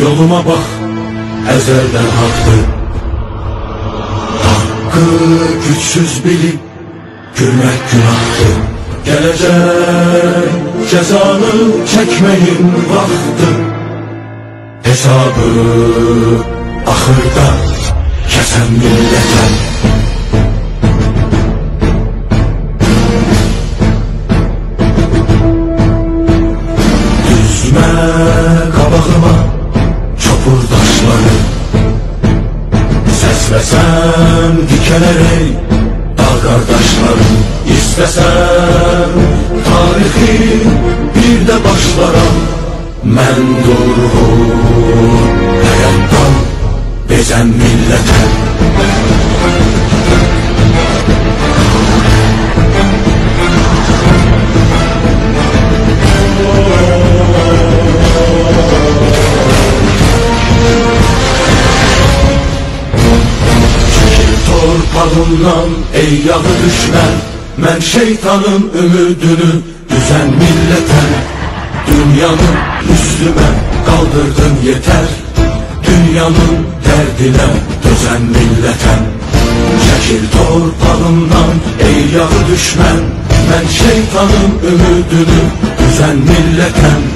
Yoluma bak ezelden haktı Hakkı güçsüz bilip gülmek günahtı. Gelecek cezanı çekmeyin vakti Hesabı ahırda kesen millete. Düzme Səsləsən dikələrək dağ qardaşlarım İstəsən tarixi bir də başlaram Mən durğun həyatdan bezən millətə Torpağımdan ey yağı düşmən Mən şeytanın ümidini düzən millətə Dünyanın üstümə qaldırdın yetər Dünyanın dərdinə dözən millətəm Çəkil torpağımdan ey yağı düşmən Mən şeytanın ümidini düzən millətəm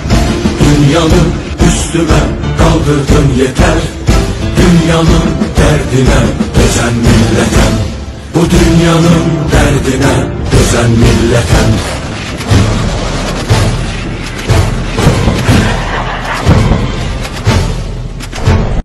Dünyanın üstümə qaldırdın yetər Dünyanın dərdinə dözən millətəm Bu dünyanın dərdinə dözən millətəm